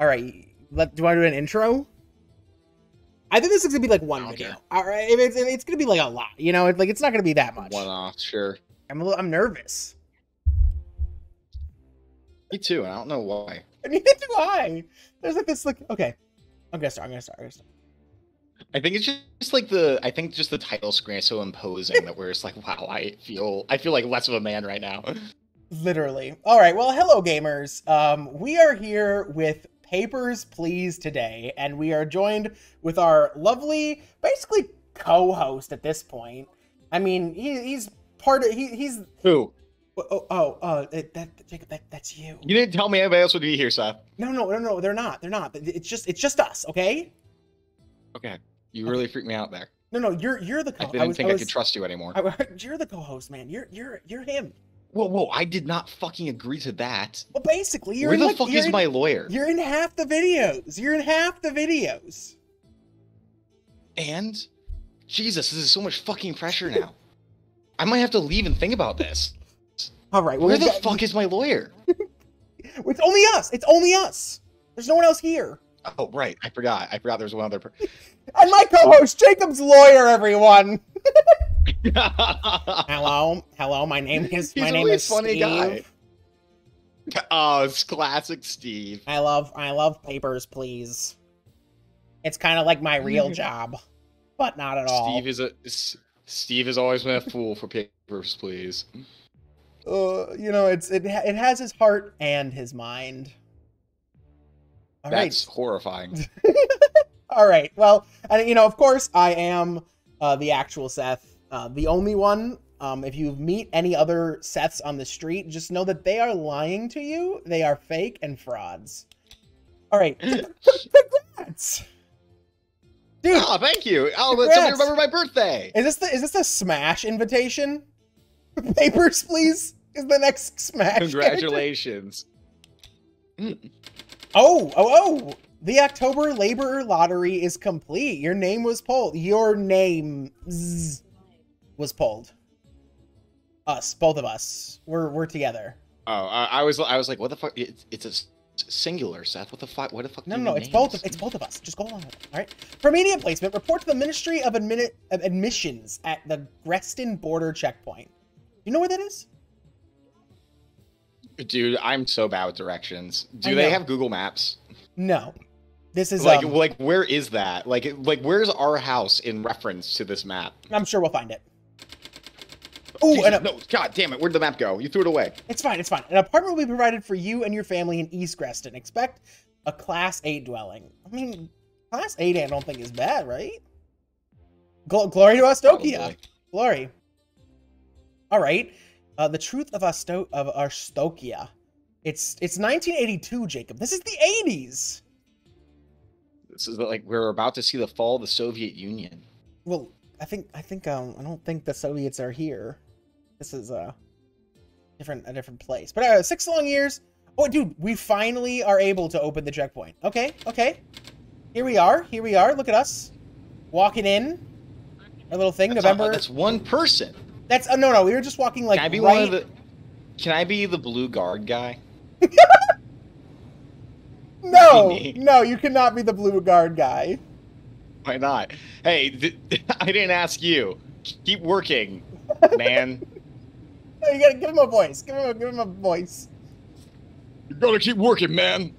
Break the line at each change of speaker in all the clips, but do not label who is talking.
All right. Let, do I do an intro? I think this is gonna be like one
Okay.
video. All right, if it's, it's gonna be like a lot. You know, it's like it's not gonna be that much.
One off, sure.
I'm a little, I'm nervous.
Me too. and I don't know why.
Neither do I. There's like this like okay. I'm gonna start. I'm gonna start. I'm gonna start.
I think it's just like the. I think just the title screen is so imposing that we're just like, wow. I feel. I feel like less of a man right now.
Literally. All right. Well, hello, gamers. Um, we are here with Papers, Please today, and we are joined with our lovely, basically co-host at this point. I mean, he, he's part of. He, he's.
Who?
Oh, oh, uh, that, Jacob, that, that's you.
You didn't tell me anybody else would be here, Seth.
No, no, no, no. They're not. They're not. It's just, it's just us. Okay.
Okay. You really freaked me out there.
No, no. You're, you're the.
I
Co-
didn't
was,
think I,
was-
could trust you anymore.
I- you're the co-host, man. You're, you're, you're him.
Whoa, whoa! I did not fucking agree to that.
Well, basically, you're
Where
in
the
like,
fuck is
in-
my lawyer?
You're in half the videos. You're in half the videos.
And Jesus, this is so much fucking pressure now. I might have to leave and think about this.
All right. Well,
Where the
got-
fuck is my lawyer?
It's only us. It's only us. There's no one else here.
Oh, right. I forgot. I forgot there was one other. Per-
And my co-host, Jacob's lawyer. Everyone. Hello. Hello. My name is.
He's
my name
really
is
funny
Steve.
guy. oh, it's classic Steve.
I love. I love papers, please. It's kind of like my real job, but not at all.
Steve is a Steve has always been a fool for papers, please.
uh, you know, it's it. It has his heart and his mind. All right.
That's horrifying.
All right. Well, and you know, of course, I am uh, the actual Seth, uh, the only one. Um, if you meet any other Seths on the street, just know that they are lying to you. They are fake and frauds. All right. Congrats, dude.
oh, thank you. Oh, but somebody remember my birthday.
Is this the is this a Smash invitation? Papers, please. Is the next Smash?
Congratulations. Mm.
Oh, oh, oh! The October Labor Lottery is complete. Your name was pulled. Your name was pulled. Us, both of us. We're we're together.
Oh, I, I was I was like, what the fuck? It's, it's a singular, Seth. What the fuck? What the fuck?
No, no, no. It's both. Of, it's both of us. Just go along with it. All right. For media placement, report to the Ministry of, Admini- of Admissions at the Grestin border checkpoint. You know where that is?
Dude, I'm so bad with directions. Do they have Google Maps?
No. This is
Like,
um,
like, where is that? Like, like, where's our house in reference to this map?
I'm sure we'll find it. Oh, and a,
no, god damn it! Where'd the map go? You threw it away.
It's fine. It's fine. An apartment will be provided for you and your family in East Grestin. Expect a Class A dwelling. I mean, Class 8 I don't think is bad, right? Gl- glory to Astokia.
Probably.
Glory. All right. Uh, the truth of Asto- of Astokia. It's it's 1982, Jacob. This is the 80s.
This is like we're about to see the fall of the Soviet Union.
Well, I think I think um I don't think the Soviets are here. This is a different a different place. But uh, six long years. Oh, dude, we finally are able to open the checkpoint. Okay, okay. Here we are. Here we are. Look at us walking in. Our little thing.
That's,
November.
that's one person.
That's uh, no, no. We were just walking like
Can I be
right.
one of the? Can I be the blue guard guy?
No, no, you cannot be the blue guard guy.
Why not? Hey, th- I didn't ask you. Keep working, man.
No, you gotta give him a voice. Give him a give him a voice.
you gotta keep working, man.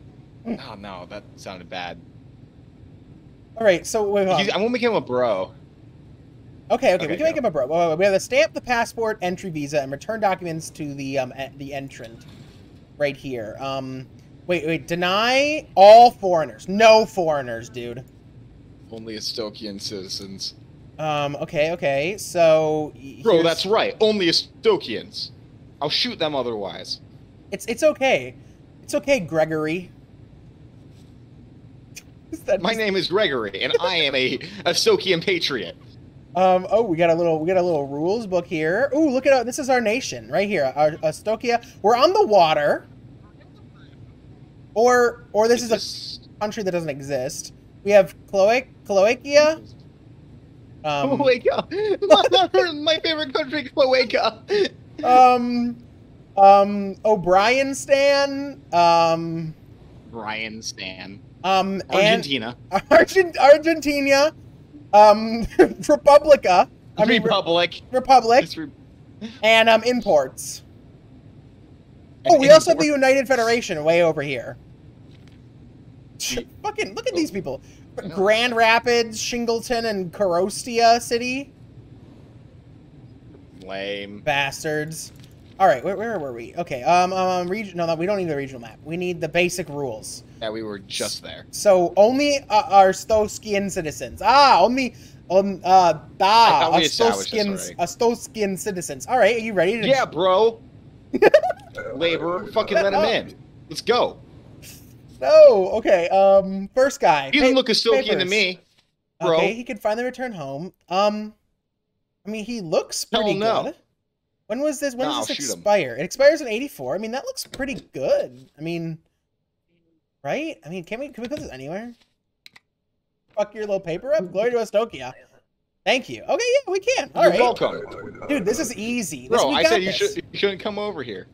Oh no, that sounded bad.
All right. So wait.
I'm gonna make him a bro.
Okay, okay, we
Okay,
can make him a bro. Wait, wait. We have to stamp the passport, entry visa, and return documents to the um the entrant, right here. Um, wait, wait. Deny all foreigners. No foreigners, dude.
Only Estokian citizens.
Um, okay, okay. So,
Bro, that's right. Only Estokians. I'll shoot them otherwise.
it's it's okay. It's okay, Gregory.
My
just-
name is Gregory, and I am a Estokian patriot.
Um. Oh, we got a little. We got a little rules book here. Ooh, look at this. Is our nation right here? Our Astokia. We're on the water. Or or this is,
this...
a country that doesn't exist. We have Cloac Cloacia. Um,
Cloaca. my, my favorite country, Cloaca.
um, um, O'Brien Stan. Um,
Brian Stan.
Um,
Argentina.
Argent- Argentina, um, Republica, I mean, Re-
Republic.
Republic,
re-
and um, imports. Oh, we also have the United Federation way over here. Fucking look at these people. Grand Rapids, Shingleton, and Korista City.
Lame.
Bastards. All right, where, where were we? Okay, um, um, region. No, no, we don't need the regional map. We need the basic rules.
Yeah, we were just there.
So only uh, our Stoskian citizens. Ah, only on uh,
I
da
thought we established this
Astoskian Astoskian citizens. All right, are you ready to?
Yeah, bro. Labor, fucking let him in. Let's go.
No. Okay. Um, first guy.
He doesn't
Pa-
look Estokian to me, bro.
Okay, he can finally return home. Um, I mean, he looks pretty
no.
good. When was this? When
No,
does this expire? It expires in '84. I mean, that looks pretty good. I mean, right? I mean, can we can we put this anywhere? Fuck your little paper up. Glory to Estokia. Thank you. Okay, yeah, we can. All
You're
right,
welcome.
dude. This is easy. This,
Bro,
we
I
got
said you, should, you shouldn't come over here.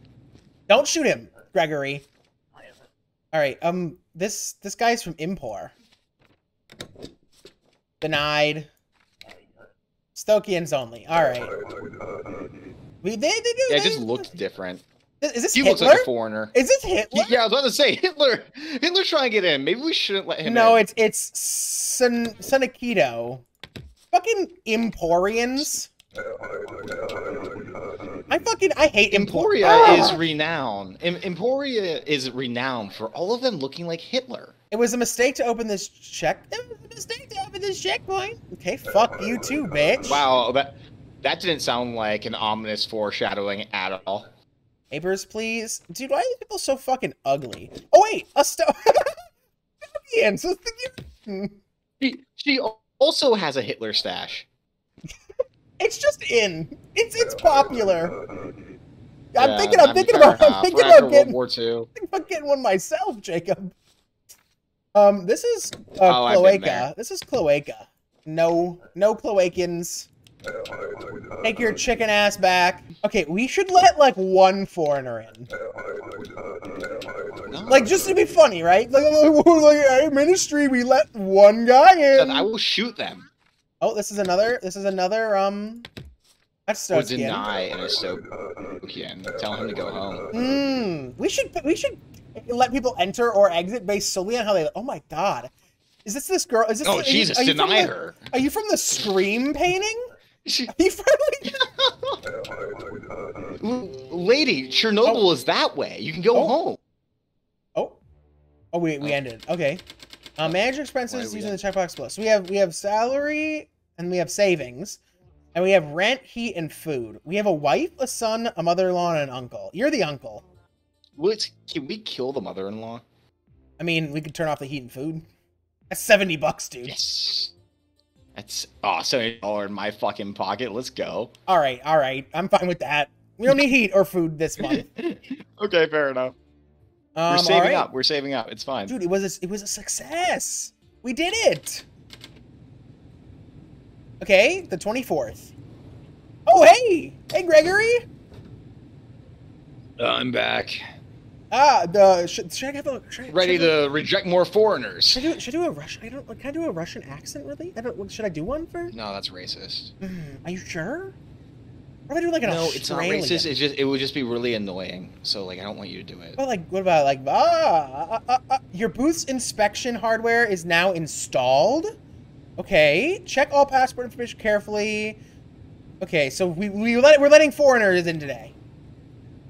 Don't shoot him, Gregory. All right. Um. This this guy's from Impor. Denied. Stokians only. All right. We they, they do.
Yeah,
they,
it just looked different.
Is this
He
Hitler?
looks like a foreigner.
Is this Hitler?
Yeah, I was about to say Hitler. Hitler's trying to get in. Maybe we shouldn't let him
no,
in.
it's it's Sun Sunikito. Fucking Emporians. I fucking I hate Empor-
Emporia
Ah!
is renowned. Em- Emporia is renowned for all of them looking like Hitler.
It was a mistake to open this check. It was a mistake to open this checkpoint. Okay, fuck you too, bitch.
Wow, that that didn't sound like an ominous foreshadowing at all.
Papers, please. Dude, why are these people so fucking ugly? Oh wait, a sto- Stokians. So the-
She, she also has a Hitler stash.
It's just in. It's it's popular. I'm
Yeah,
thinking. I'm
I'm
thinking about. I'm thinking about getting.
World War II.
about getting one myself, Jacob. Um, this is uh,
Oh,
cloaca. This is cloaca. No, no cloacans. Take your chicken ass back. Okay, we should let like one foreigner in,
No.
like just to be funny, right? Like, like hey, ministry, we let one guy in.
I will shoot them.
Oh, this is another. This is another. Um, that's
Or
Stokian.
deny an Estokian. Tell him to go home.
Hmm. We should we should let people enter or exit based solely on how they. Oh my god, is this this girl? Is this?
Oh
are you-
Jesus!
are you from
Deny
the-
her.
Are you from the Scream painting?
She-
Are you from like?
Lady, Chernobyl is that way. You can go
Oh.
home.
Oh, oh, we we
Oh.
ended. Okay. Uh, manage expenses using the checkbox below. So we have we have salary and we have savings, and we have rent, heat, and food. We have a wife, a son, a mother-in-law, and an uncle. You're the uncle.
What? Can we kill the mother-in-law?
I mean, we could turn off the heat and food. That's seventy bucks, dude.
Yes. That's oh, seventy dollar in my fucking pocket. Let's go.
All right, all right. I'm fine with that. We don't need heat or food this month.
okay, fair enough.
Um,
We're saving
right.
up. We're saving up. It's fine.
dude. It was a, it was a success. We did it. Okay, the twenty fourth. Oh hey, hey Gregory.
I'm back.
Ah, the should, should I have a should
Ready
should I,
to reject more foreigners.
Should I do should I do a Russian? I don't. Can I do a Russian accent? Really? I don't. Should I do one for?
No, that's racist.
Hmm, are you sure? Or if I do like an
no, it's not racist. It's just it would just be really annoying. So like, I don't want you to do it.
What like what about like ah, ah, ah, ah, your booth's inspection hardware is now installed? Okay, check all passport information carefully. Okay, so we we let we're letting foreigners in today.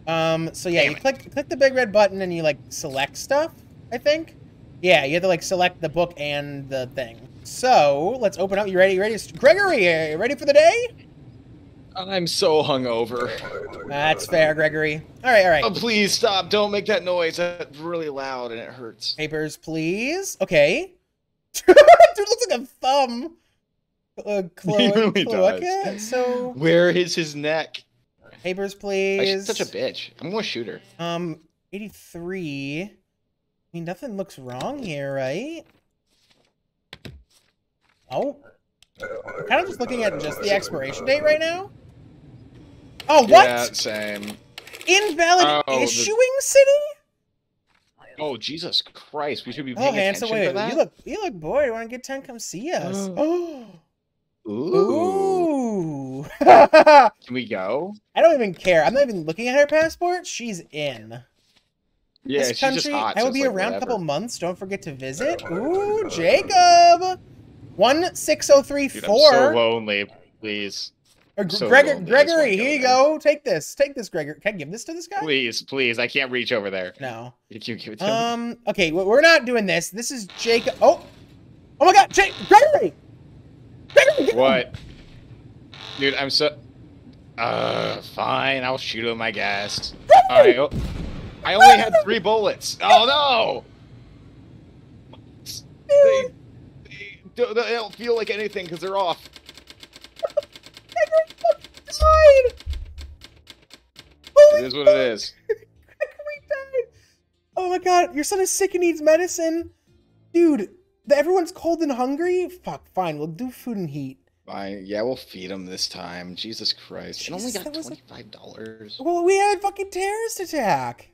Um, so yeah,
Damn
you
it.
click click the big red button and you like select stuff. I think. Yeah, you have to like select the book and the thing. So let's open up. You ready? You ready? Gregory, are you ready for the day?
I'm so hungover.
That's fair, Gregory. All right, all right.
Oh, please stop! Don't make that noise. That's really loud and it hurts.
Papers, please. Okay. Dude looks like a thumb. Uh,
He really
Cloaca? So
Where is his neck?
papers, please.
She's such a bitch. I'm gonna shoot her.
Um, eighty-three. I mean, nothing looks wrong here, right? Oh, I'm kind of just looking at just the expiration date right now. Oh, what?
Yeah, same.
Invalid
Oh, the-
issuing city?
Oh Jesus Christ! We should be
Oh,
paying
handsome.
attention
Wait,
to that.
you look you look bored. You want to get ten? Come see us. Oh.
Ooh.
Ooh.
Can we go?
I don't even care. I'm not even looking at her passport. She's in.
Yeah,
this
she's
country,
just hot.
I will be
like,
around a couple months. Don't forget to visit. Ooh, Jacob. One six zero three
Dude, I'm so lonely. Please, so
Gregor-
lonely. I just wanna
Gregory, here you go. Take this. Take this, Gregory. Can I give this to this guy?
please, please! I can't reach over there.
No.
Can you give it to me?
Um. Okay, we're not doing this. This is Jacob. Oh. Oh my God, Jake, Gregory. Gregory, get him.
What? Dude, I'm so. Uh, fine. I'll shoot him. I guess. All right. oh, I only had three bullets. Oh no! They, they, they don't feel like anything because they're off.
Gregory fucking died.
It
Holy
is what it is. fuck.
Gregory died. Oh my God, your son is sick and needs medicine, dude. the- Everyone's cold and hungry. Fuck. Fine, we'll do food and heat.
Fine. Yeah, we'll feed him this time. Jesus Christ! It only got
that was a-
twenty-five dollars.
Well, we had a fucking terrorist attack.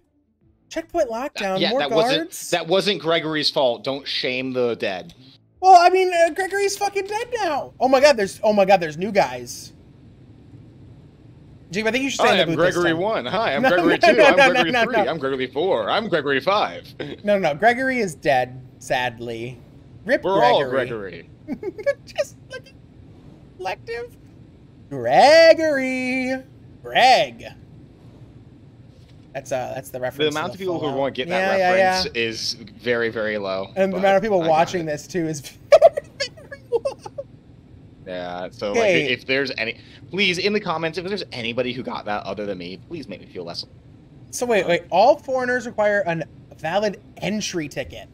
Checkpoint lockdown.
yeah,
more
that
guards.
wasn't that wasn't Gregory's fault. Don't shame the dead.
Well, I mean, uh, Gregory's fucking dead now. Oh my god, there's oh my god, there's new guys. Jacob, I think you should stay
Hi,
the
I'm Gregory one. Hi, I'm
No,
Gregory
no,
two.
no,
I'm Gregory three. I'm Gregory four. I'm Gregory five.
No, no, no. Gregory is dead. Sadly, rip
We're
Gregory.
all Gregory.
Just like collective. Gregory. Greg. That's uh, that's the reference.
The amount
to
of people who to get
Yeah,
that
yeah, yeah.
reference is very, very low.
and the amount of people watching this too is very, very low.
Yeah. So
Okay.
like, if there's any, please in the comments, if there's anybody who got that other than me, please make me feel less.
So wait, wait. All foreigners require a valid entry ticket.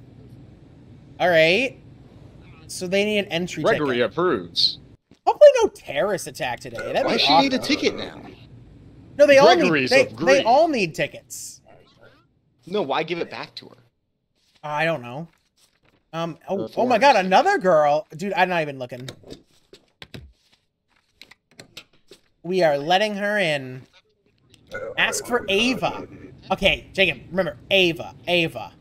All right. So they need an entry ticket.
Gregory
ticket.
approves.
Hopefully, no terrorist attack today. That'd
Why
be
she need a ticket now?
No, they all need. They, they all need tickets.
No, why give it back to her?
I don't know. Um. Oh, oh my God! Another girl, dude. I'm not even looking. We are letting her in. Ask for Ava. Okay, Jacob. Remember, Ava. Ava.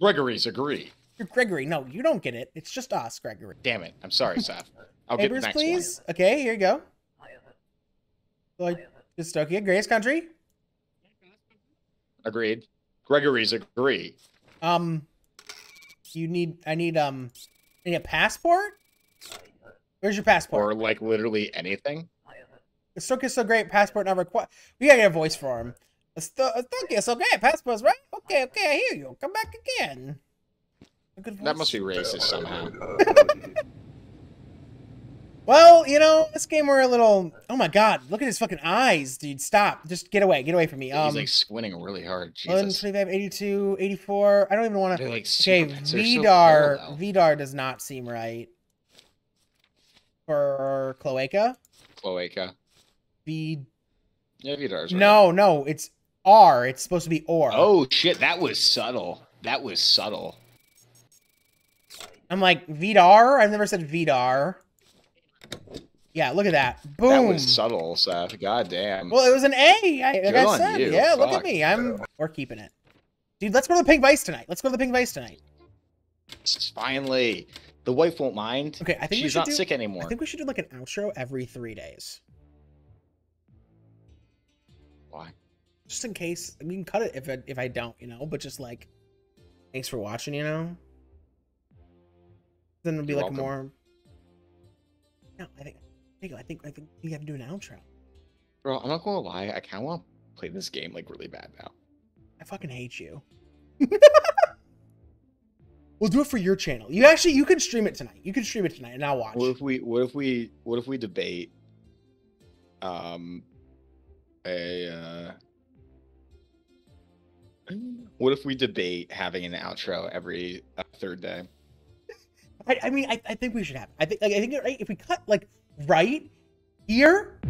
Gregory's agree.
Gregory. No, you don't get it. It's just us, Gregory.
Damn it. I'm sorry, Seth. I'll get the next
please. Okay, here you go. Like Dystokia, greatest country.
Agreed. Gregory's agree.
Um, you need. I need. Um, I need a passport. Where's your passport?
Or like literally anything.
Dystokia's so great. Passport not required. We gotta get a voice for him. Dystokia's so great. Passport's right. Okay, okay, I hear you. Come back again.
That must be racist somehow.
Well, you know, this game we're a little. Oh my god, look at his fucking eyes, dude. Stop. Just get away. Get away from me. Um,
He's like squinting really hard.
11,
Jesus.
25, 82, 84. I don't even want to.
Like
Okay,
they're so Vedor.
Vedor does not seem right. For Cloaca?
Cloaca. Yeah, right.
No, no, it's R. It's supposed to be or.
Oh shit, that was subtle. That was subtle.
I'm like, Vedor? I've never said Vedor. Yeah, look at that. Boom.
That was subtle, Seth. God damn.
Well, it was an A. I, like I said.
you.
Yeah, look at me. I'm. We're keeping it. Dude, let's go to the Pink Vice tonight. Let's go to the Pink Vice tonight.
Finally. The wife won't mind.
Okay, I think
She's not
do,
sick anymore.
I think we should do like an outro every three days.
Why?
just in case we can cut it if I, if I don't, you know. But just like, thanks for watching, you know. Then it'll be
You're
like
welcome.
more. No, I think, I think, I think, I you have to do an outro.
Bro, I'm not gonna lie, I kinda wanna play this game like really bad now.
I fucking hate you. we'll do it for your channel. You actually, you can stream it tonight. You can stream it tonight, and I'll watch.
What if we what if we what if we debate um a uh what if we debate having an outro every uh, third day?
I, I mean, I, I think we should have. I think, like, I think if we cut like right here,